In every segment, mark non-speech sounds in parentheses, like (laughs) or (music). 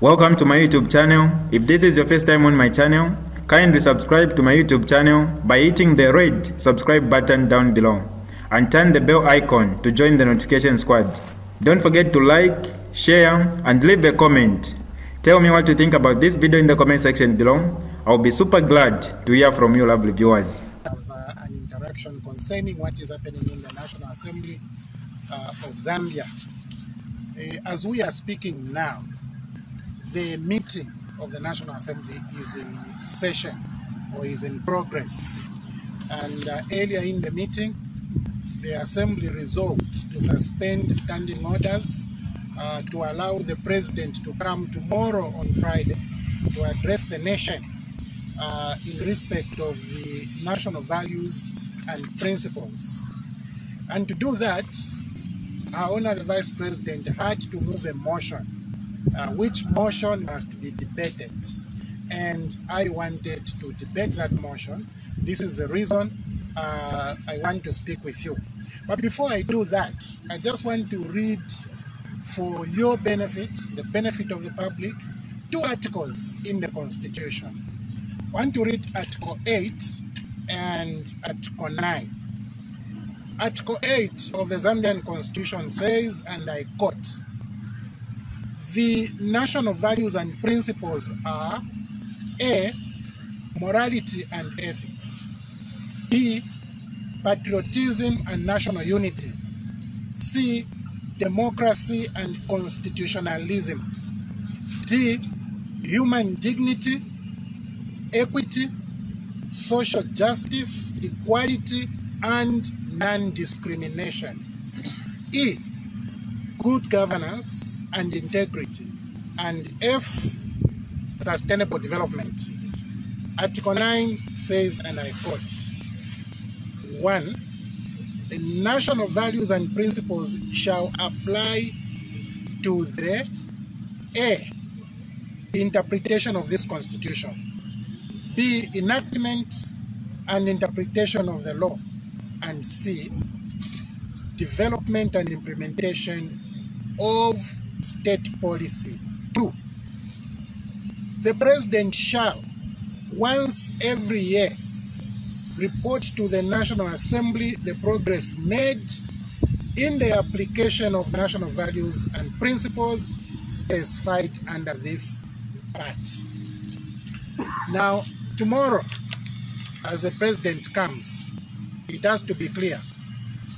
Welcome to my YouTube channel. If this is your first time on my channel, kindly subscribe to my YouTube channel by hitting the red subscribe button down below and turn the bell icon to join the notification squad. Don't forget to like, share and leave a comment. Tell me what you think about this video in the comment section below. I'll be super glad to hear from you lovely viewers. have uh, an interaction concerning what is happening in the National Assembly uh, of Zambia. Uh, as we are speaking now, the meeting of the National Assembly is in session or is in progress. And uh, earlier in the meeting, the Assembly resolved to suspend standing orders uh, to allow the President to come tomorrow on Friday to address the nation uh, in respect of the national values and principles. And to do that, our Honor the Vice President had to move a motion, uh, which motion must be debated. And I wanted to debate that motion. This is the reason uh, I want to speak with you. But before I do that, I just want to read for your benefit, the benefit of the public, two articles in the Constitution. I want to read Article 8 and Article 9. Article 8 of the Zambian Constitution says, and I quote, the national values and principles are A. Morality and ethics. B. Patriotism and national unity. C. Democracy and constitutionalism. D. Human dignity, equity, social justice, equality, and non-discrimination. E. Good governance and integrity. And F. Sustainable development. Article 9 says, and I quote, 1. The national values and principles shall apply to the A. Interpretation of this constitution. B. Enactment and interpretation of the law. And C. Development and implementation of state policy. 2. The President shall, once every year, report to the National Assembly the progress made in the application of national values and principles specified under this part. Now, tomorrow, as the president comes, it has to be clear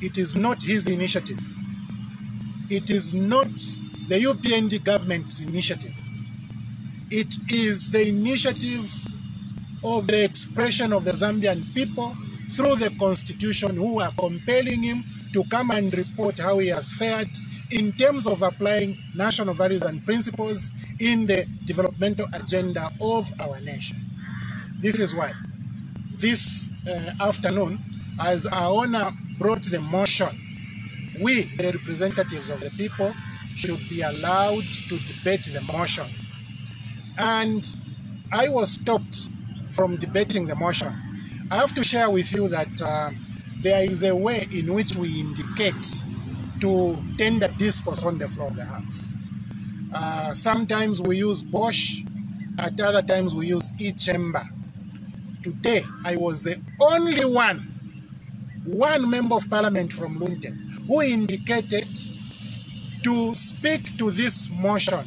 it is not his initiative. It is not the UPND government's initiative. It is the initiative of the expression of the Zambian people through the constitution who are compelling him to come and report how he has fared in terms of applying national values and principles in the developmental agenda of our nation. This is why this uh, afternoon, as our honor brought the motion, we, the representatives of the people, should be allowed to debate the motion. And I was stopped from debating the motion. I have to share with you that uh, there is a way in which we indicate to tender discourse on the floor of the House. Uh, sometimes we use Bosch, at other times we use e-chamber. Today, I was the only one, one member of parliament from Lunte, who indicated to speak to this motion.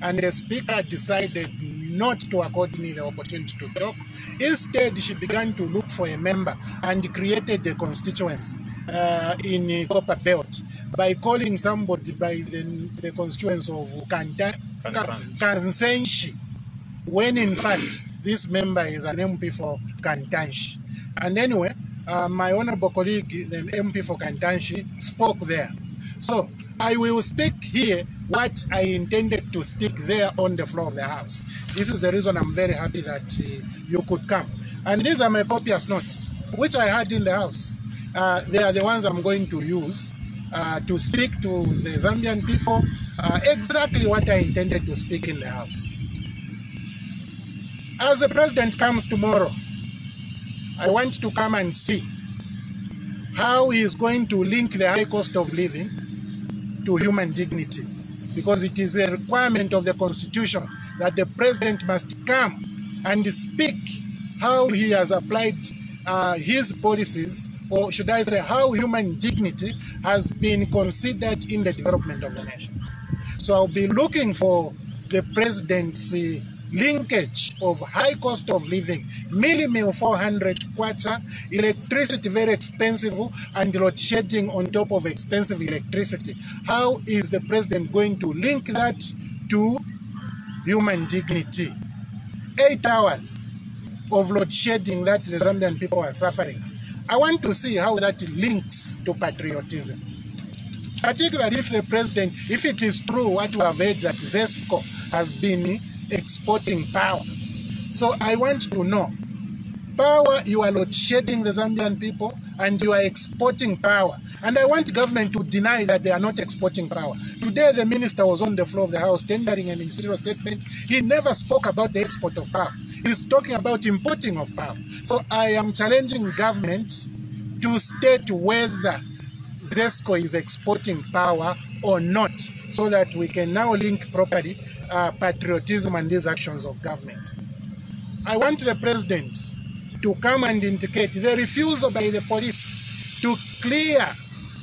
And the speaker decided not to accord me the opportunity to talk. Instead, she began to look for a member and created a constituency uh, in Copper Belt by calling somebody by the, the constituency of Kanta, Kansenshi, when in fact this member is an MP for Kantanshi. And anyway, uh, my honorable colleague, the MP for Kantanshi, spoke there. So I will speak here what I intended to speak there on the floor of the House. This is the reason I'm very happy that uh, you could come. And these are my copious notes, which I had in the House. Uh, they are the ones I'm going to use uh, to speak to the Zambian people uh, exactly what I intended to speak in the House. As the president comes tomorrow, I want to come and see how he is going to link the high cost of living to human dignity because it is a requirement of the constitution that the president must come and speak how he has applied uh, his policies or should I say how human dignity has been considered in the development of the nation. So I'll be looking for the president's uh, linkage of high cost of living, minimum 400 kwacha, electricity very expensive, and load shedding on top of expensive electricity. How is the president going to link that to human dignity? Eight hours of load shedding that the Zambian people are suffering. I want to see how that links to patriotism. Particularly if the president, if it is true what we have heard that ZESCO has been exporting power. So I want to know power you are not shedding the Zambian people and you are exporting power. And I want government to deny that they are not exporting power. Today the minister was on the floor of the house tendering a ministerial statement. He never spoke about the export of power. He's talking about importing of power. So I am challenging government to state whether ZESCO is exporting power or not so that we can now link properly uh, patriotism and these actions of government. I want the president to come and indicate the refusal by the police to clear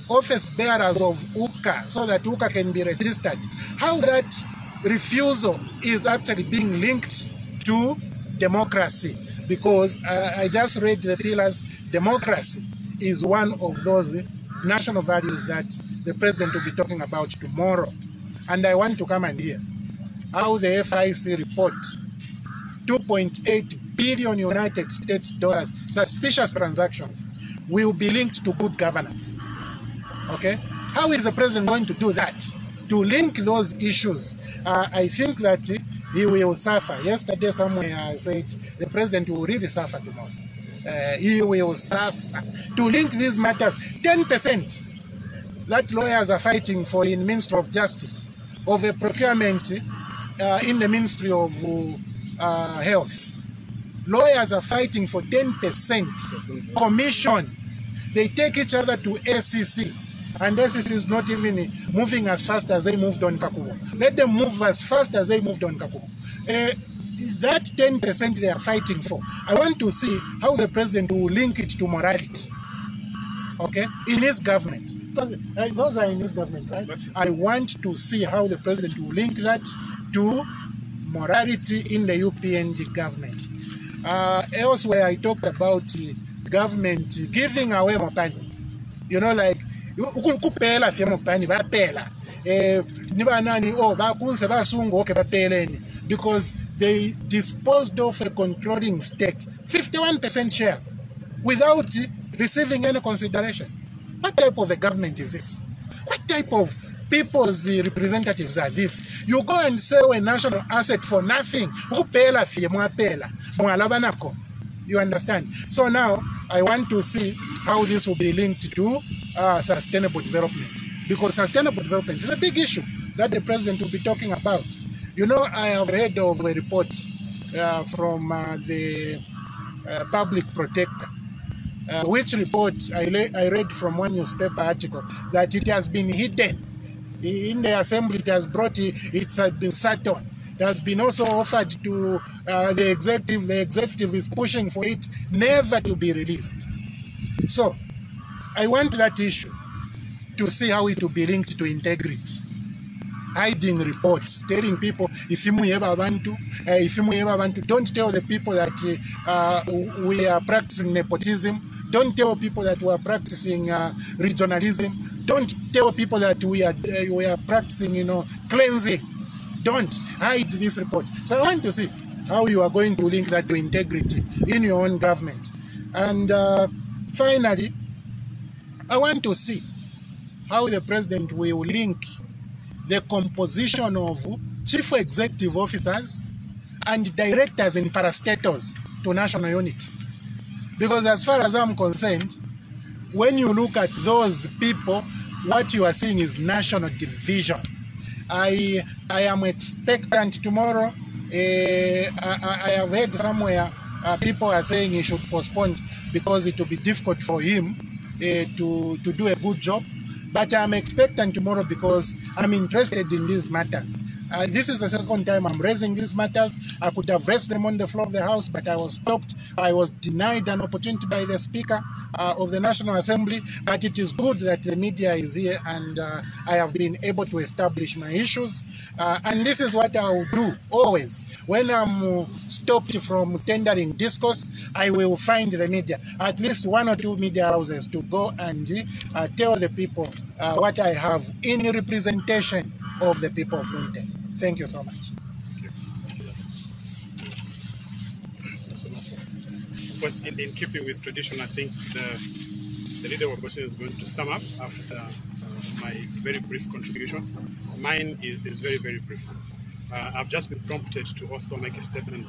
office bearers of UCA so that UCA can be registered. How that refusal is actually being linked to democracy because uh, I just read the pillars. Democracy is one of those national values that the president will be talking about tomorrow. And I want to come and hear how the FIC report 2.8 billion United States dollars suspicious transactions will be linked to good governance. Okay? How is the president going to do that? To link those issues, uh, I think that he will suffer. Yesterday, somewhere I said the president will really suffer tomorrow. Uh, he will suffer. To link these matters, 10% that lawyers are fighting for in Ministry of Justice of a procurement uh, in the Ministry of uh, Health. Lawyers are fighting for 10% commission. They take each other to SEC. And SEC is not even moving as fast as they moved on Kakubo. Let them move as fast as they moved on Kakubo. Uh, that 10% they are fighting for, I want to see how the president will link it to morality. Okay? In his government. Those are in his government, right? I want to see how the president will link that to morality in the UPND government. Uh, elsewhere, I talked about government giving away money. You know, like, kupela fye mopani bapela eh ni banani oh bakunze basungu okay bapeleni because they disposed of a controlling stake 51% shares without receiving any consideration what type of a government is this? What type of people's representatives are this you go and sell a national asset for nothing. You understand? So now i want to see how this will be linked to uh, sustainable development. Because sustainable development is a big issue that the president will be talking about. You know i have heard of a report uh, from uh, the uh, public protector uh, which report I, I read from one newspaper article that it has been hidden. In the assembly it has brought it, it has been sat on. It has been also offered to uh, the executive the executive is pushing for it never to be released. So i want that issue to see how it will be linked to integrity. Hiding reports telling people if you abantu uh, if you abantu don't tell the people that uh, we are practicing nepotism don't tell people that we are practicing uh, regionalism. Don't tell people that we are uh, we are practicing you know cleansing. Don't hide this report. So i want to see how you are going to link that to integrity in your own government. And uh, finally i want to see how the president will link the composition of chief executive officers and directors and parastatals to national unity. Because as far as I'm concerned, when you look at those people, what you are seeing is national division. I I am expectant tomorrow. Uh, I, I have heard somewhere uh, people are saying he should postpone because it will be difficult for him uh, to to do a good job. But I'm expectant tomorrow because I'm interested in these matters. Uh, this is the second time I'm raising these matters. I could have raised them on the floor of the House, but I was stopped. I was denied an opportunity by the Speaker uh, of the National Assembly. But it is good that the media is here and uh, I have been able to establish my issues. Uh, and this is what I will do always. When I'm stopped from tendering discourse, I will find the media, at least one or two media houses, to go and uh, tell the people uh, what I have in representation of the people of Lunte. Thank you so much. Of course, in, in keeping with tradition, I think the, the leader of opposition is going to sum up after uh, my very brief contribution. Mine is, is very, very brief. Uh, I've just been prompted to also make a statement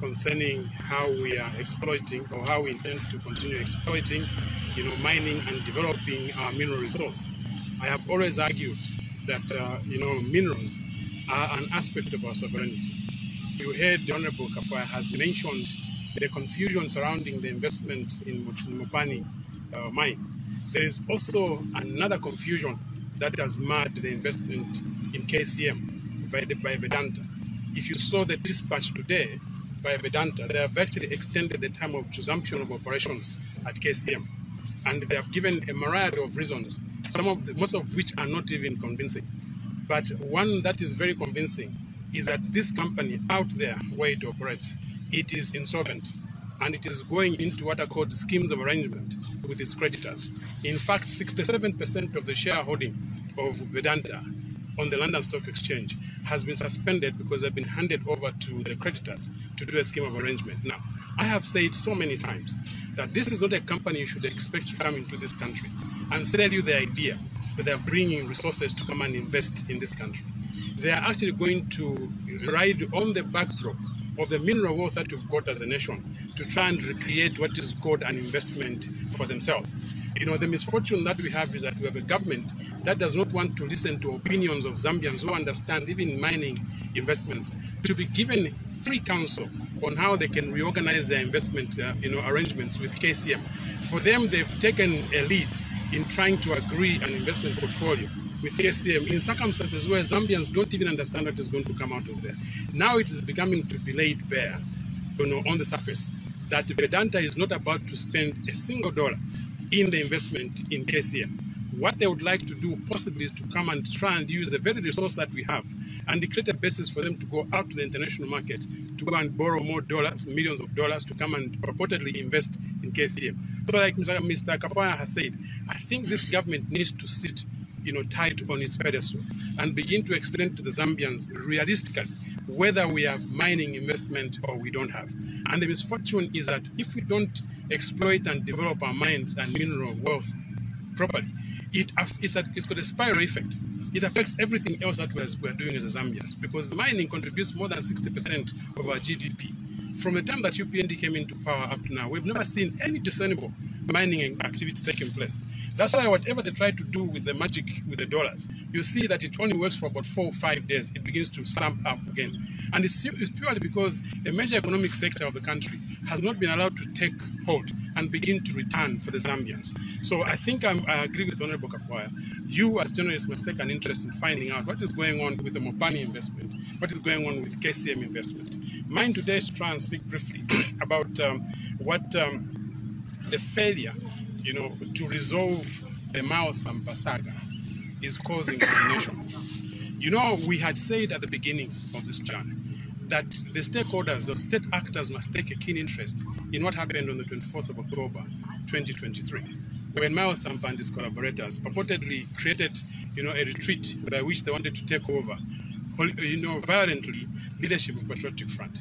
concerning how we are exploiting or how we intend to continue exploiting, you know, mining and developing our mineral resource. I have always argued that, uh, you know, minerals are an aspect of our sovereignty. You heard the Honorable Kafwaya has mentioned the confusion surrounding the investment in Mopani uh, mine. There is also another confusion that has marred the investment in KCM by, by Vedanta. If you saw the dispatch today by Vedanta, they have actually extended the time of resumption of operations at KCM. And they have given a myriad of reasons, some of the, most of which are not even convincing. But one that is very convincing is that this company out there where it operates, it is insolvent and it is going into what are called schemes of arrangement with its creditors. In fact, 67% of the shareholding of Vedanta on the London Stock Exchange has been suspended because they've been handed over to the creditors to do a scheme of arrangement. Now, I have said so many times that this is not a company you should expect to come into this country and sell you the idea that they're bringing resources to come and invest in this country. They are actually going to ride on the backdrop of the mineral wealth that we've got as a nation to try and recreate what is called an investment for themselves. You know, the misfortune that we have is that we have a government that does not want to listen to opinions of Zambians who understand even mining investments to be given free counsel on how they can reorganize their investment uh, you know, arrangements with KCM. For them, they've taken a lead in trying to agree an investment portfolio with KCM in circumstances where Zambians don't even understand what is going to come out of there. Now it is becoming to be laid bare, you know, on the surface that Vedanta is not about to spend a single dollar in the investment in KCM. What they would like to do possibly is to come and try and use the very resource that we have and create a basis for them to go out to the international market to go and borrow more dollars, millions of dollars to come and purportedly invest in KCM. So like Mr. Kafwaya has said, I think this government needs to sit you know, tight on its pedestal and begin to explain to the Zambians realistically whether we have mining investment or we don't have. And the misfortune is that if we don't exploit and develop our mines and mineral wealth properly, it, it's, a, it's got a spiral effect. It affects everything else that we're, we're doing as a Zambians because mining contributes more than 60% of our GDP. From the time that UPND came into power up to now, we've never seen any discernible mining activity taking place. That's why whatever they try to do with the magic with the dollars, you see that it only works for about four or five days. It begins to slump up again. And it's, it's purely because a major economic sector of the country has not been allowed to take hold and begin to return for the Zambians. So I think I'm, i agree with Honorable Kafwaya. You as journalists must take an interest in finding out what is going on with the Mopani investment, what is going on with KCM investment. Mine today is to try and speak briefly (coughs) about um, what um, the failure, you know, to resolve the Miles Sampa saga is causing to the nation. You know, we had said at the beginning of this journey that the stakeholders, the state actors must take a keen interest in what happened on the 24th of October 2023 when Miles Sampa and his collaborators purportedly created, you know, a retreat by which they wanted to take over, you know, violently leadership of Patriotic Front.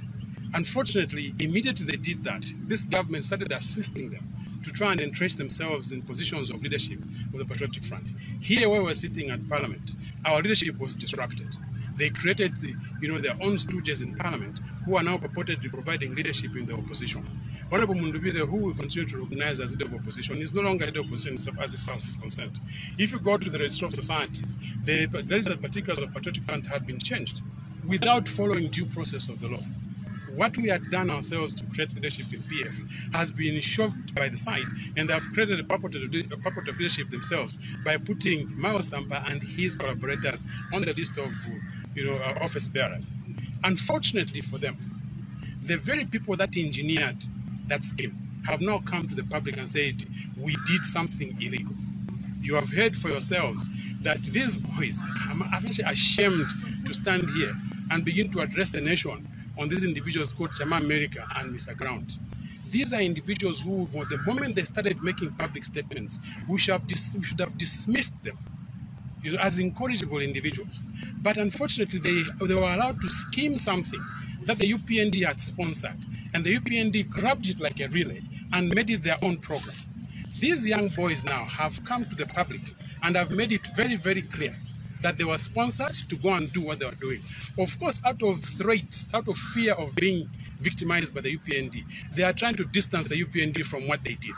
Unfortunately, immediately they did that, this government started assisting them to try and entrench themselves in positions of leadership of the Patriotic Front. Here, where we're sitting at Parliament, our leadership was disrupted. They created, you know, their own stooges in Parliament who are now purportedly providing leadership in the opposition. Honorable Mundubile, who we continue to recognize as leader of opposition, is no longer leader of opposition as this House is concerned. If you go to the Registry of Societies, the registered particulars of Patriotic Front have been changed without following due process of the law what we had done ourselves to create leadership in PF has been shoved by the side, and they have created a purpose of, of leadership themselves by putting Miles Sampa and his collaborators on the list of you know, uh, office bearers. Unfortunately for them, the very people that engineered that scheme have now come to the public and said, we did something illegal. You have heard for yourselves that these boys, I'm actually ashamed to stand here and begin to address the nation on these individuals called Chama America and Mr. Ground. These are individuals who, the moment they started making public statements, we should have, dis- we should have dismissed them you know, as incorrigible individuals. But unfortunately, they, they were allowed to scheme something that the UPND had sponsored. And the UPND grabbed it like a relay and made it their own program. These young boys now have come to the public and have made it very, very clear that they were sponsored to go and do what they were doing. Of course, out of threat, out of fear of being victimized by the UPND, they are trying to distance the UPND from what they did.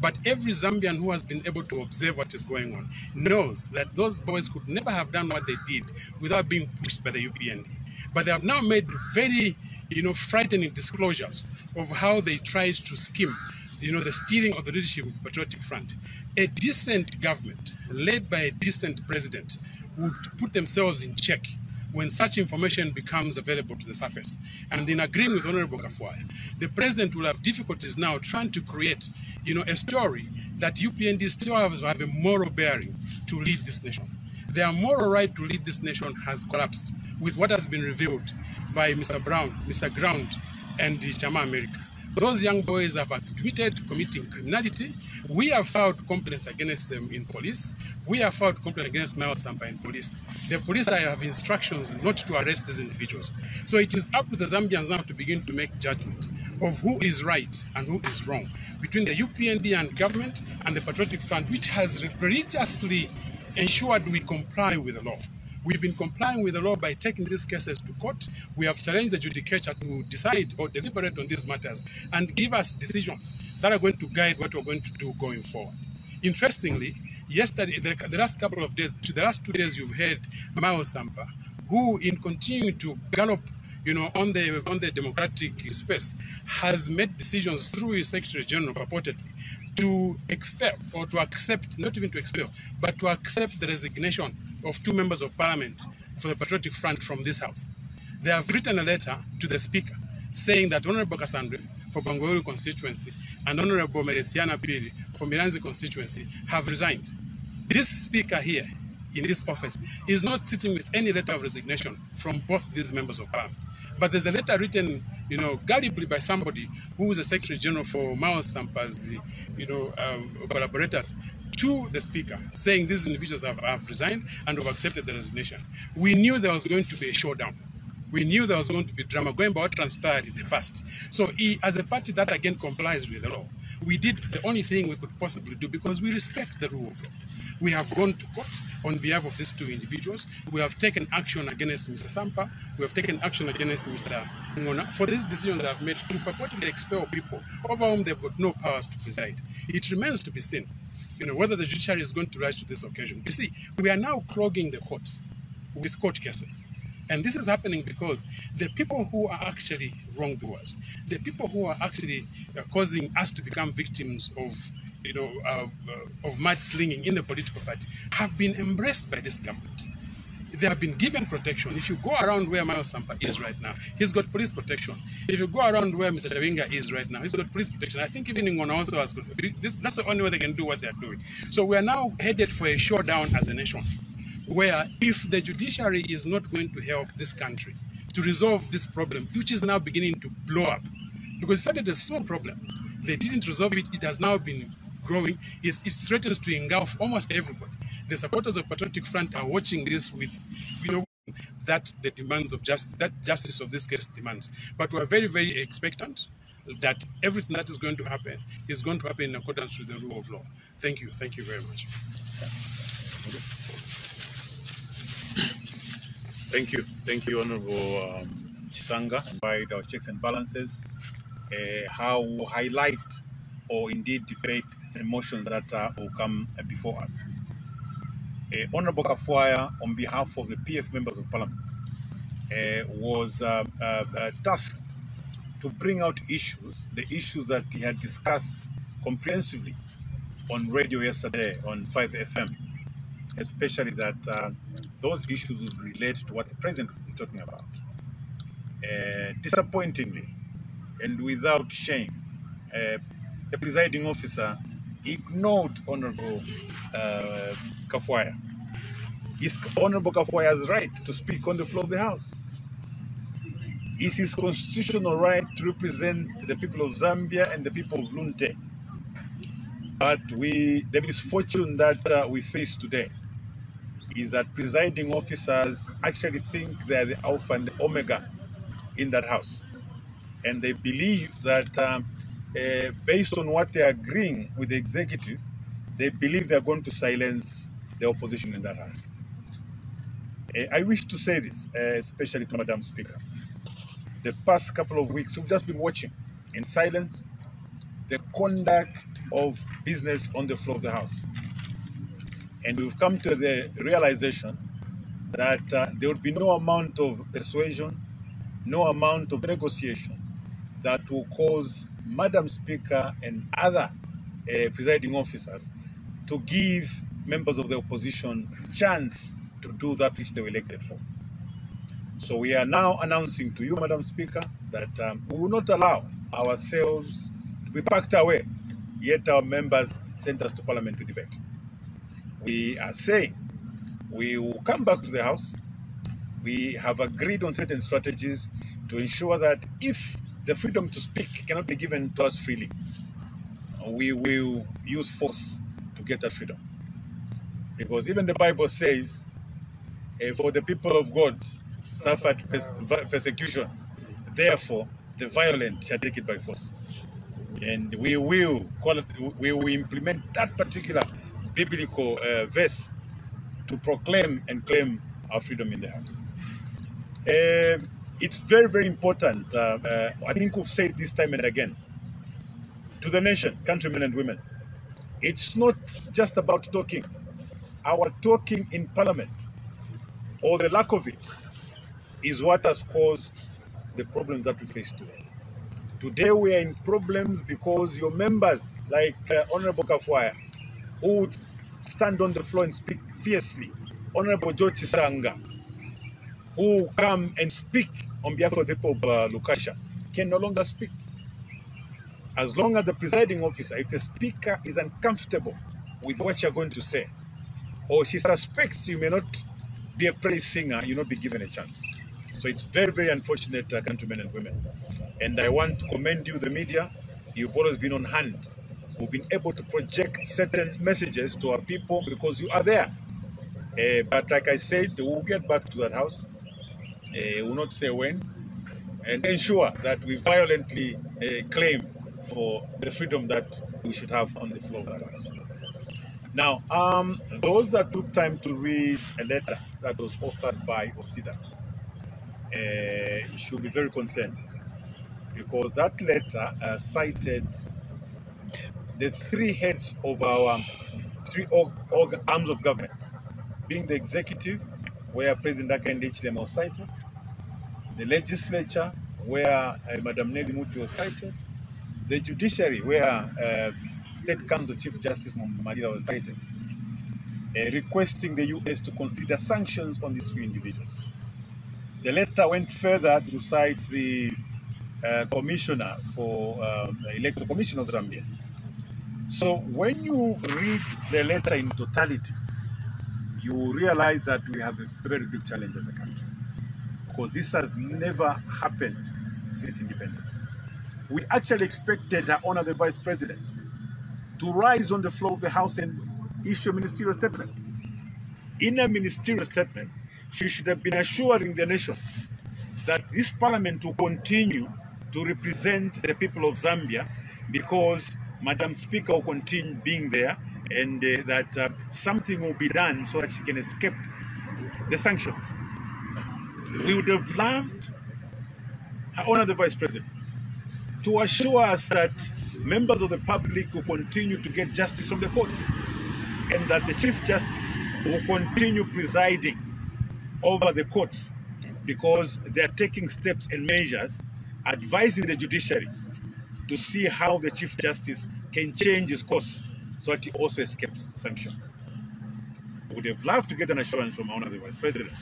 But every Zambian who has been able to observe what is going on knows that those boys could never have done what they did without being pushed by the UPND. But they have now made very, you know, frightening disclosures of how they tried to skim you know, the stealing of the leadership of the Patriotic Front. A decent government, led by a decent president, would put themselves in check when such information becomes available to the surface. And in agreeing with Honorable Kafwaya, the president will have difficulties now trying to create, you know, a story that UPND still have, have a moral bearing to lead this nation. Their moral right to lead this nation has collapsed with what has been revealed by Mr. Brown, Mr. Ground, and the Chama America. Those young boys have admitted committing criminality. We have filed complaints against them in police. We have filed complaints against Miles Sampa in police. The police have instructions not to arrest these individuals. So it is up to the Zambians now to begin to make judgment of who is right and who is wrong between the UPND and government and the Patriotic Front, which has religiously ensured we comply with the law. We've been complying with the law by taking these cases to court. We have challenged the judicature to decide or deliberate on these matters and give us decisions that are going to guide what we're going to do going forward. Interestingly, yesterday, the, the last couple of days, to the last two days, you've heard Miles Sampa, who, in continuing to gallop you know, on the on the democratic space, has made decisions through his Secretary General purportedly to expel or to accept, not even to expel, but to accept the resignation of two members of parliament for the Patriotic Front from this house. They have written a letter to the speaker saying that Honorable Kasandwe for Bangweulu constituency and Honorable Melesiana Phiri for Milanzi constituency have resigned. This speaker here in this office is not sitting with any letter of resignation from both these members of parliament. But there's a letter written, you know, guardedly by somebody who is a Secretary General for Miles Sampa's, you know, um, collaborators to the speaker saying these individuals have, have resigned and have accepted the resignation. We knew there was going to be a showdown. We knew there was going to be drama going by what transpired in the past. So he, as a party that again complies with the law, we did the only thing we could possibly do because we respect the rule of law. We have gone to court on behalf of these two individuals. We have taken action against Mr. Sampa. We have taken action against Mr. Ngona for this decision that I've made to purportedly expel people over whom they've got no powers to preside. It remains to be seen you know, whether the judiciary is going to rise to this occasion. You see, we are now clogging the courts with court cases. And this is happening because the people who are actually wrongdoers, the people who are actually uh, causing us to become victims of, you know, uh, uh, of mudslinging in the political party, have been embraced by this government. They have been given protection. If you go around where Miles Sampa is right now, he's got police protection. If you go around where Mr. Chawinga is right now, he's got police protection. I think even Ngona also has got this, That's the only way they can do what they're doing. So we are now headed for a showdown as a nation, where if the judiciary is not going to help this country to resolve this problem, which is now beginning to blow up, because it started a small problem, they didn't resolve it. It has now been growing. It's, it threatens to engulf almost everybody the supporters of Patriotic Front are watching this with, you know, that the demands of justice, that justice of this case demands. But we are very, very expectant. that everything that is going to happen is going to happen in accordance with the rule of law. Thank you. Thank you very much. Thank you. Thank you, Honorable um, Chisanga, by our checks and balances, uh, how highlight or indeed debate the motions that uh, will come uh, before us. Uh, Honorable Kafwaya, on behalf of the PF members of Parliament, uh, was uh, uh, tasked to bring out issues, the issues that he had discussed comprehensively on radio yesterday on 5FM, especially that uh, those issues would relate to what the president was talking about. Uh, disappointingly and without shame, the presiding officer ignored Honorable uh. Is Honorable Kafwaya's right to speak on the floor of the House. It's his constitutional right to represent the people of Zambia and the people of Lunte. But we, the misfortune that uh, we face today is that presiding officers actually think they're the alpha and the omega in that house. And they believe that um, uh, based on what they're agreeing with the executive, they believe they're going to silence the opposition in that house. Uh, I wish to say this, uh, especially to Madam Speaker. The past couple of weeks, we've just been watching in silence the conduct of business on the floor of the House. And we've come to the realization that uh, there will be no amount of persuasion, no amount of negotiation that will cause Madam Speaker and other uh, presiding officers to give members of the opposition chance to do that which they were elected for. So we are now announcing to you, Madam Speaker, that um, we will not allow ourselves to be packed away, yet our members sent us to Parliament to debate. We are saying we will come back to the House. We have agreed on certain strategies to ensure that if the freedom to speak cannot be given to us freely, we will use force to get that freedom. Because even the Bible says, eh, for the people of God suffered pers- persecution, therefore the violent shall take it by force. And we will call we will implement that particular biblical uh, verse to proclaim and claim our freedom in the house. Um, it's very, very important. Uh, uh, I think we've said this time and again to the nation, countrymen and women. It's not just about talking. Our talking in parliament, or the lack of it, is what has caused the problems that we face today. Today we are in problems because your members, like uh, Honorable Kafwaya, who would stand on the floor and speak fiercely, Honorable George Sanga, who come and speak on behalf of the people of uh, Lukashya, can no longer speak. As long as the presiding officer, if the speaker is uncomfortable with what you're going to say, or she suspects you may not be a praise singer, you'll not be given a chance. So it's very, very unfortunate, uh, countrymen and women. And I want to commend you, the media. You've always been on hand. We've been able to project certain messages to our people because you are there. Uh, but like I said, we'll get back to that house. Uh, we'll not say when. And ensure that we violently uh, claim for the freedom that we should have on the floor of house. Now, um, those that took time to read a letter that was authored by Osida uh, should be very concerned because that letter uh, cited the three heads of our three arms of government, being the executive, where President Hakainde Hichilema was cited, the legislature, where uh, Madam Nelly Mutti was cited, the judiciary, where uh, State Counsel Chief Justice Malila was cited, uh, requesting the US to consider sanctions on these three individuals. The letter went further to cite the uh, commissioner for uh, the electoral commission of Zambia. So when you read the letter in totality, you realize that we have a very big challenge as a country because this has never happened since independence. We actually expected our honor the vice president to rise on the floor of the house and issue a ministerial statement. In a ministerial statement, she should have been assuring the nation that this parliament will continue to represent the people of Zambia because Madam Speaker will continue being there and uh, that uh, something will be done so that she can escape the sanctions. We would have loved Her Honor the Vice President to assure us that members of the public will continue to get justice from the courts and that the Chief Justice will continue presiding over the courts because they are taking steps and measures advising the judiciary to see how the Chief Justice can change his course so that he also escapes sanction. We would have loved to get an assurance from Honor the Vice President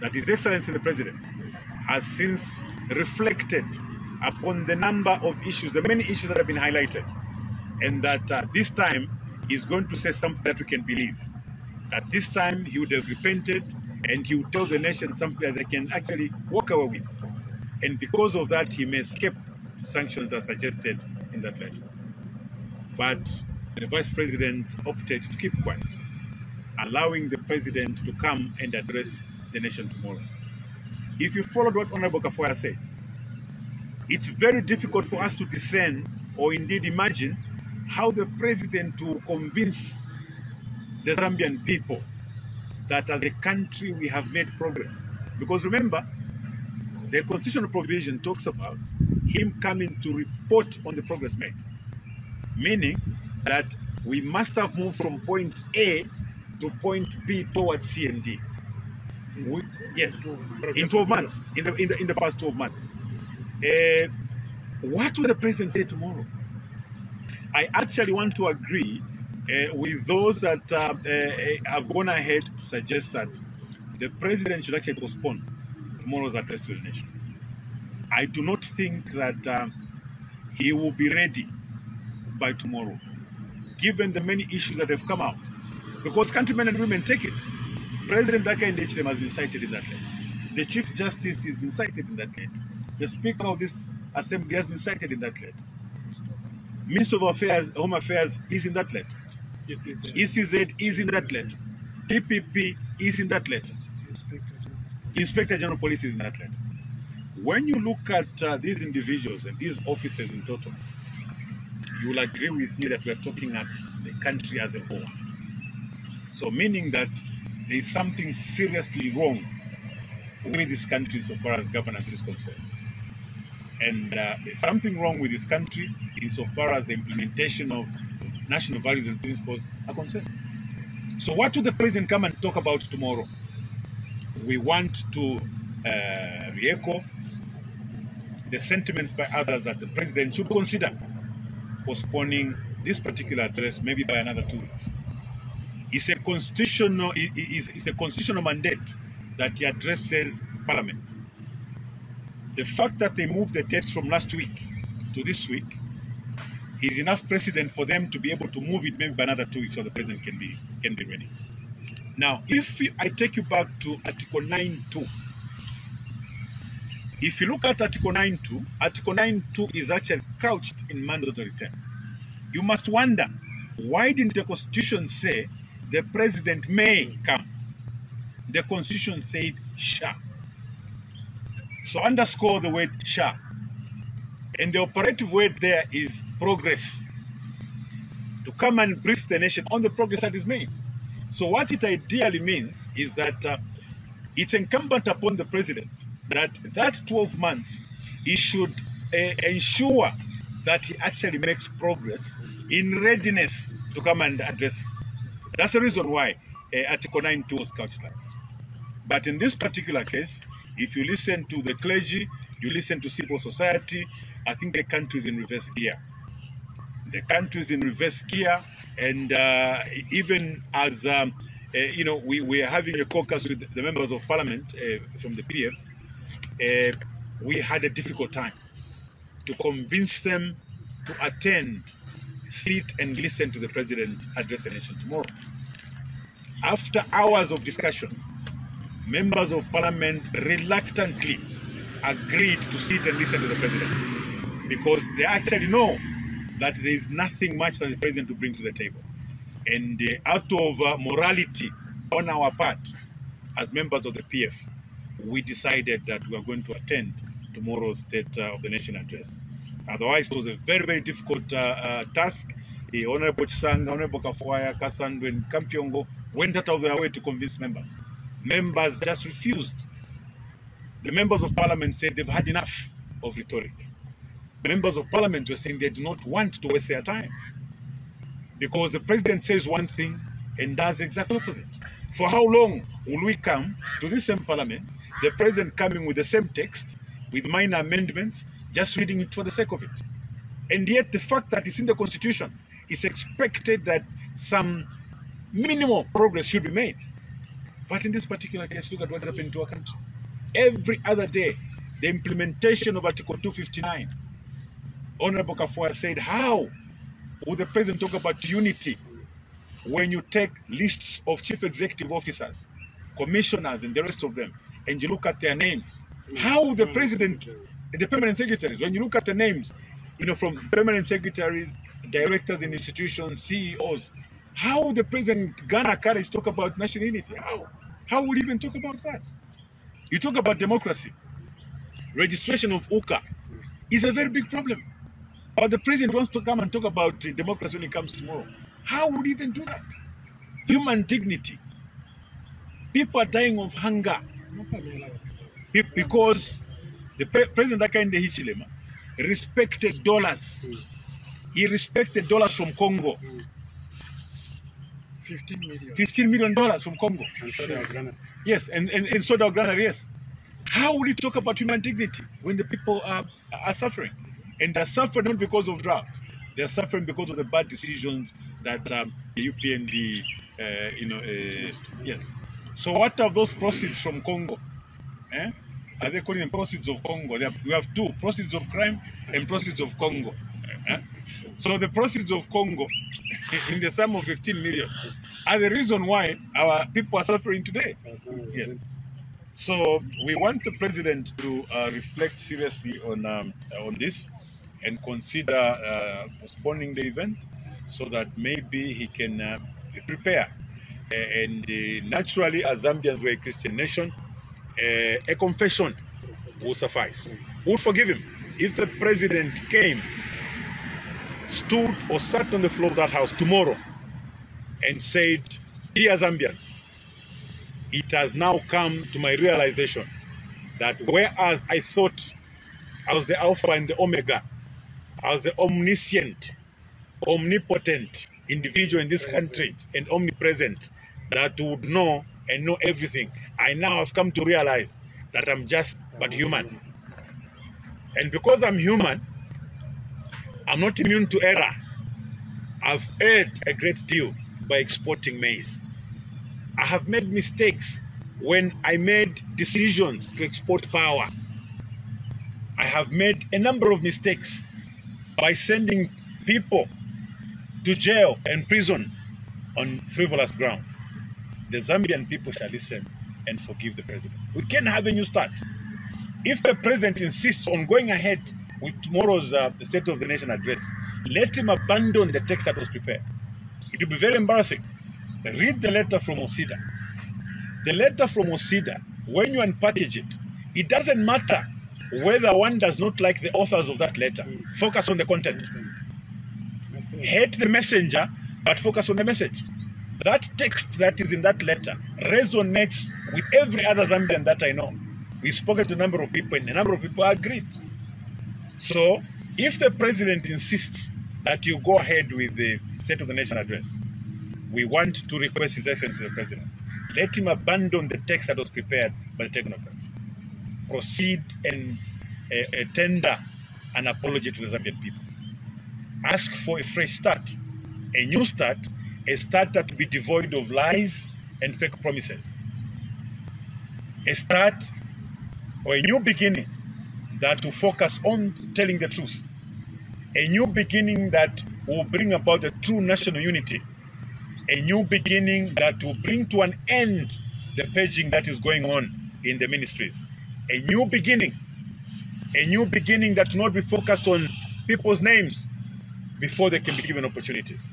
that His Excellency the President has since reflected upon the number of issues, the many issues that have been highlighted, and that uh, this time he's going to say something that we can believe. That this time he would have repented and he would tell the nation something that they can actually walk away with. And because of that, he may escape sanctions that are suggested in that letter. But the vice president opted to keep quiet, allowing the president to come and address the nation tomorrow. If you followed what Honorable Kafwaya said, it's very difficult for us to discern or indeed imagine how the president will convince the Zambian people that as a country we have made progress. Because remember, the constitutional provision talks about him coming to report on the progress made, meaning that we must have moved from point A to point B towards C and D. Yes, in 12 months, in the, in the, in the past 12 months. Uh, what will the president say tomorrow? I actually want to agree uh, with those that uh, uh, have gone ahead to suggest that the president should actually postpone tomorrow's address to the nation. I do not think that um, he will be ready by tomorrow, given the many issues that have come out. Because countrymen and women take it. President Daka and HM has been cited in that letter. The Chief Justice has been cited in that letter. The Speaker of this Assembly has been cited in that letter. Minister of Affairs, Home Affairs is in that letter. ECZ is in that letter. PPP is in that letter. Inspector General Police is in that letter. When you look at uh, these individuals and these officers in total, you will agree with me that we are talking at the country as a whole. So, meaning that there is something seriously wrong with this country so far as governance is concerned. And uh, there's something wrong with this country insofar as the implementation of national values and principles are concerned. So, what will the president come and talk about tomorrow? We want to uh, re echo the sentiments by others that the president should consider postponing this particular address maybe by another two weeks. It's a constitutional, it's a constitutional mandate that he addresses Parliament. The fact that they moved the text from last week to this week is enough precedent for them to be able to move it maybe by another two weeks so the president can be can be ready. Now, if I take you back to Article 9.2, if you look at Article 9.2, Article 9.2 is actually couched in mandatory terms. You must wonder, why didn't the Constitution say the president may come? The Constitution said shall. So underscore the word shall. And the operative word there is progress. To come and brief the nation on the progress that is made. So what it ideally means is that uh, it's incumbent upon the president that that 12 months he should uh, ensure that he actually makes progress in readiness to come and address. That's the reason why uh, Article 9.2 was like. But in this particular case, if you listen to the clergy, you listen to civil society, I think the country is in reverse gear. The country is in reverse gear, and uh, even as um, uh, you know, we, we are having a caucus with the members of parliament uh, from the PF. We had a difficult time to convince them to attend, sit, and listen to the president address the nation tomorrow. After hours of discussion, members of parliament reluctantly agreed to sit and listen to the president because they actually know that there is nothing much that the president will bring to the table. And uh, out of uh, morality on our part, as members of the PF, we decided that we are going to attend tomorrow's State uh, of the Nation address. Otherwise, it was a very, very difficult uh, uh, task. The Honorable Chisanga, Honorable Kafwaya, Kasandwe, and Kampyongo went out of their way to convince members. Members just refused. The members of parliament said they've had enough of rhetoric. The members of parliament were saying they do not want to waste their time because the president says one thing and does the exact opposite. For how long will we come to this same parliament, the president coming with the same text, with minor amendments, just reading it for the sake of it? And yet, the fact that it's in the constitution is expected that some minimal progress should be made. But in this particular case, look at what happened to our country. Every other day, the implementation of Article 259. Honorable Kafwaya said, How would the president talk about unity when you take lists of chief executive officers, commissioners, and the rest of them, and you look at their names? How would the president, the permanent secretaries, when you look at the names, you know, from permanent secretaries, directors in institutions, CEOs, how the president Ghana courage talk about national unity? How? How would even talk about that? You talk about democracy. Registration of UKA is a very big problem. But the president wants to come and talk about democracy when he comes tomorrow. How would he even do that? Human dignity. People are dying of hunger because the pre- President Hakainde Hichilema respected dollars. He respected dollars from Congo. 15 million. 15 million dollars from Congo. And so they are granted. Yes, and, and, and soda granary, yes. How would he talk about human dignity when the people are, are suffering? And they're suffering not because of drugs. They're suffering because of the bad decisions that um, the UPND, uh, you know, uh, yes. So what are those proceeds from Congo? Eh? Are they calling them proceeds of Congo? Have, we have two, proceeds of crime and proceeds of Congo. Eh? So the proceeds of Congo (laughs) in the sum of 15 million are the reason why our people are suffering today. Yes. So we want the president to uh, reflect seriously on um, on this and consider uh, postponing the event so that maybe he can uh, prepare. And uh, naturally, as Zambians were a Christian nation, Eh, a confession will suffice. We'll forgive him if the president came, stood or sat on the floor of that house tomorrow and said, Dear Zambians, it has now come to my realization that whereas I thought I was the Alpha and the Omega, I was the omniscient, omnipotent individual in this country and omnipresent that would know and know everything. I now have come to realize that I'm just but human. And because I'm human, I'm not immune to error. I've erred a great deal by exporting maize. I have made mistakes when I made decisions to export power. I have made a number of mistakes by sending people to jail and prison on frivolous grounds. The Zambian people shall listen and forgive the president. We can have a new start. If the president insists on going ahead with tomorrow's uh, State of the Nation address, let him abandon the text that was prepared. It will be very embarrassing. Read the letter from Osida. The letter from Osida, when you unpackage it, it doesn't matter whether one does not like the authors of that letter. Focus on the content. Hate the messenger, but focus on the message. That text that is in that letter resonates with every other Zambian that I know. We've spoken to a number of people, and a number of people agreed. So, if the president insists that you go ahead with the State of the Nation address, we want to request His Excellency the President, let him abandon the text that was prepared by the technocrats. Proceed and uh, uh, tender an apology to the Zambian people. Ask for a fresh start, a new start, a start that will be devoid of lies and fake promises. A start or a new beginning that will focus on telling the truth. A new beginning that will bring about a true national unity. A new beginning that will bring to an end the paging that is going on in the ministries. A new beginning. A new beginning that will not be focused on people's names before they can be given opportunities.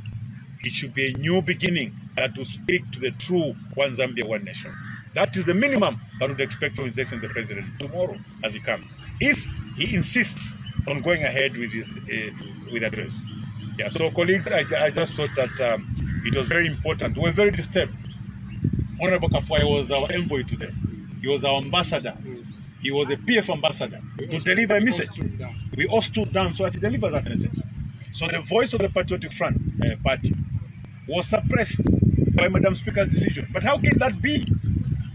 It should be a new beginning that will speak to the true one Zambia, one nation. That is the minimum I would expect from His Excellency the President tomorrow as he comes. if he insists on going ahead with his uh, with address. Yeah. So, colleagues, I, I just thought that um, it was very important. We were very disturbed. Honorable Kafwaya was our envoy today. He was our ambassador. He was a PF ambassador to deliver a message. We all stood down so that he delivered that message. So the voice of the Patriotic Front uh, Party was suppressed by Madam Speaker's decision. But how can that be?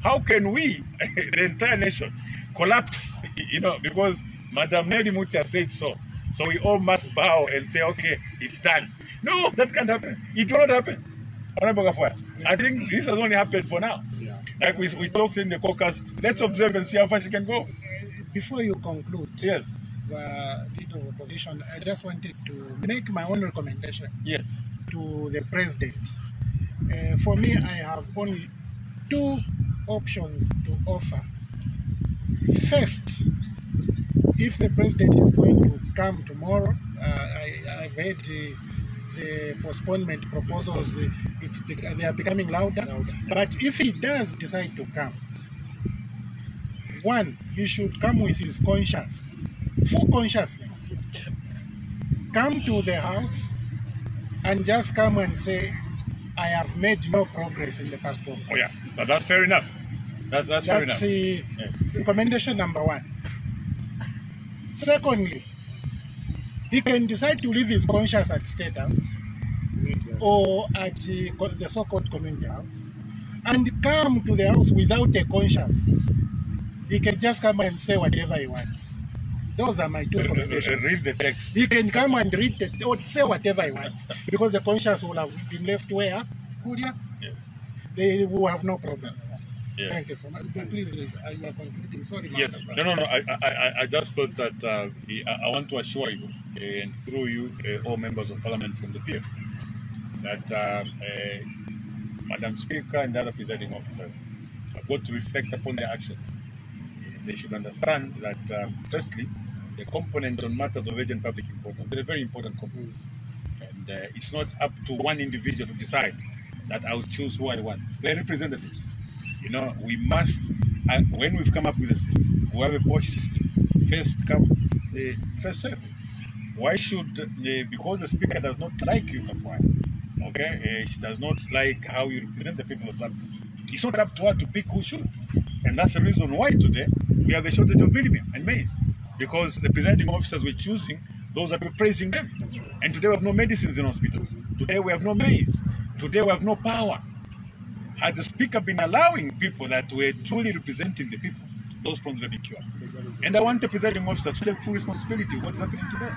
How can we, (laughs) the entire nation, collapse? (laughs) You know, because Madam Nelly Mutti said so. So we all must bow and say, okay, it's done. No, that can't happen. It will not happen. I think this has only happened for now. Yeah. Like we, we talked in the caucus, let's observe and see how far she can go. Before you conclude, Yes, the leader of opposition, I just wanted to make my own recommendation yes. To the president. Uh, for me, I have only two options to offer. First, if the president is going to come tomorrow, uh, I, I've heard the, the postponement proposals, uh, it's, they are becoming louder. But if he does decide to come, one, he should come with his conscience, full consciousness. Come to the house and just come and say, I have made no progress in the past four Oh, yeah. months. But that's fair enough. That's, that's fair That's enough. uh, recommendation number one. Secondly, he can decide to leave his conscience at State House or at the, the so-called community house and come to the house without a conscience. He can just come and say whatever he wants. Those are my two recommendations. Read the text. He can come and read the, or say whatever he wants because the conscience will have been left where? Kuria? Yeah. They will have no problem. Yeah. Thank you so much. Please, uh, you are concluding. Sorry, Yes. No, no, no. I, I, I- just thought that uh, I, want to assure you, uh, and through you, uh, all members of parliament from the PF, that um, uh, Madam Speaker and the other presiding officers have got to reflect upon their actions. They should understand that, um, firstly, the component on matters of urgent public importance is a very important component. And uh, it's not up to one individual to decide that I'll choose who I want. They're representatives. You know, we must, uh, when we've come up with a system, we have a Bosch system, first come, uh, first serve. Why should, uh, because the speaker does not like you, Kafwaya, okay, uh, she does not like how you represent the people of that it's not up to her to pick who should. And that's the reason why today we have a shortage of mealie meal and maize. Because the presiding officers were choosing those that were praising them. And today we have no medicines in hospitals. Today we have no maize. Today we have no power. Had the speaker been allowing people that were truly representing the people, those problems would been cured. And I want the presiding officer to take full responsibility of what's happening today.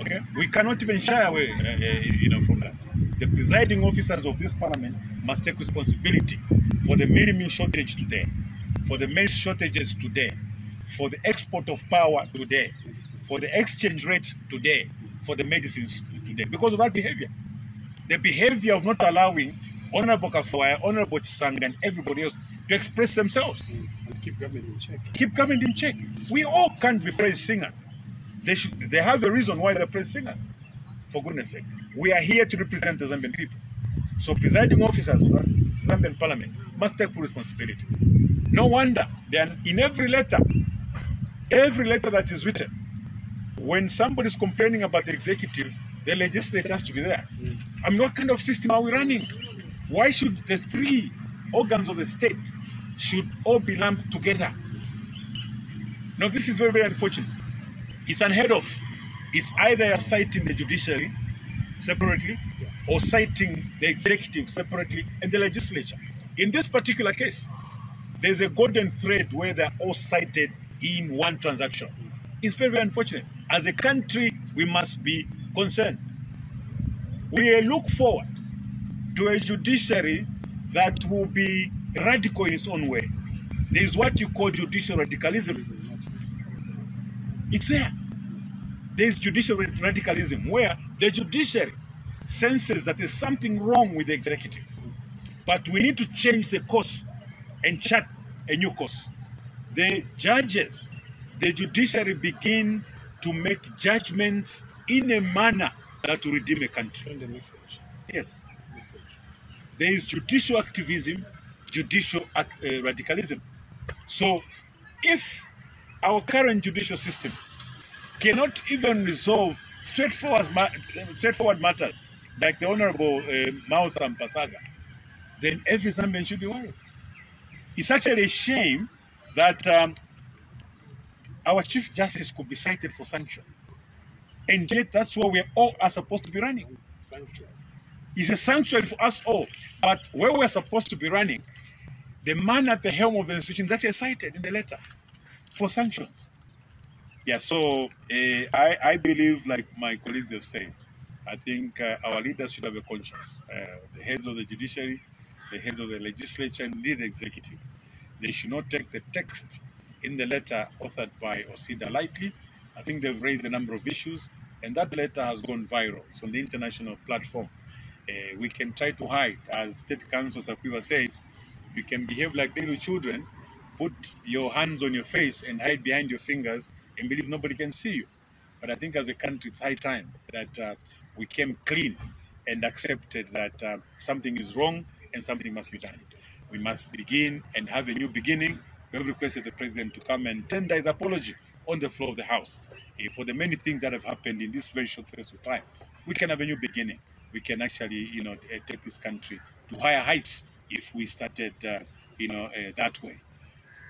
Okay? We cannot even shy away uh, uh, you know, from that. The presiding officers of this parliament must take responsibility for the mealie meal shortage today, for the maize shortages today, for the export of power today, for the exchange rate today, for the medicines today, because of that behavior. The behavior of not allowing Honorable Kafwaya, Honorable Chisanga, and everybody else to express themselves. keep government in check. Keep government in check. We all can't be praise singers. They should. They have a reason why they're praise singers. For goodness sake, we are here to represent the Zambian people. So presiding officers of the Zambian parliament must take full responsibility. No wonder they are in every letter, every letter that is written, when somebody is complaining about the executive, the legislature has to be there. Mm. I mean, what kind of system are we running? Why should the three organs of the state should all be lumped together? Now, this is very, very unfortunate. It's unheard of. It's either citing the judiciary separately or citing the executive separately and the legislature. In this particular case, there's a golden thread where they're all cited in one transaction. It's very, unfortunate. As a country, we must be concerned. We look forward to a judiciary that will be radical in its own way. There is what you call judicial radicalism. It's there. There is judicial radicalism where the judiciary senses that there's something wrong with the executive. But we need to change the course and chart a new course. The judges, the judiciary begin to make judgments in a manner that will redeem a country. Send a message. Yes. There is judicial activism, judicial uh, radicalism. So, if our current judicial system cannot even resolve straightforward, straightforward matters like the Honorable uh, Miles Sampa saga, then every Zambian should be worried. It's actually a shame that um, our Chief Justice could be cited for sanction. And yet that's where we are all are supposed to be running. Sanctuary. It's a sanctuary for us all. But where we're supposed to be running, the man at the helm of the institution that is cited in the letter for sanctions. Yeah, so uh, I, I believe, like my colleagues have said, I think uh, our leaders should have a conscience. Uh, the heads of the judiciary, the head of the legislature, and the executive. They should not take the text in the letter authored by Osida lightly. I think they've raised a number of issues, and that letter has gone viral. It's on the international platform. Uh, we can try to hide, as State Counsel Safiwa says, you can behave like little children, put your hands on your face and hide behind your fingers and believe nobody can see you. But I think as a country, it's high time that uh, we came clean and accepted that uh, something is wrong and something must be done. We must begin and have a new beginning. We have requested the president to come and tender his apology on the floor of the House eh, for the many things that have happened in this very short space of time. We can have a new beginning. We can actually, you know, eh, take this country to higher heights if we started, uh, you know, uh, that way.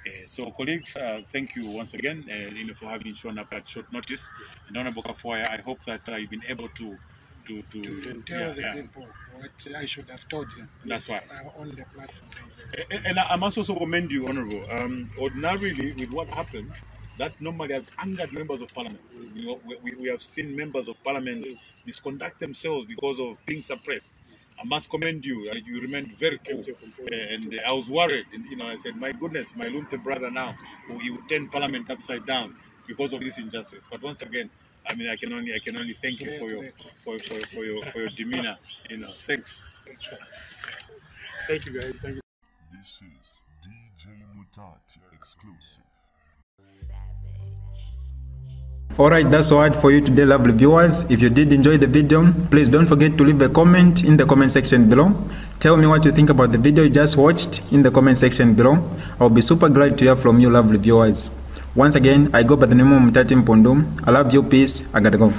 Uh, so, colleagues, uh, thank you once again, uh, you know, for having shown up at short notice. And Honorable Kafwaya, I hope that uh, you've been able to, to, to, to tell yeah, the yeah. people what I should have told them. That's right. Uh, on the platform. And- And I must also commend you, Honorable. Um, ordinarily, with what happened, that normally has angered members of parliament. You know, we, we- have seen members of parliament misconduct themselves because of being suppressed. I must commend you. Uh, You remained very cool. And I was worried. And, you know, I said, my goodness, my Lunte brother now, who he would turn parliament upside down because of this injustice. But once again, I mean, I can only, I can only thank you for your, for, for, for your, for your demeanor. You know, thanks. Thank you, guys. Thank you. This is DJ Mutati exclusive. Alright, that's all for you today, lovely viewers. If you did enjoy the video, please don't forget to leave a comment in the comment section below. Tell me what you think about the video you just watched in the comment section below. I'll be super glad to hear from you, lovely viewers. Once again, I go by the name of Mutati Mpundu. I love you, peace, I gotta go.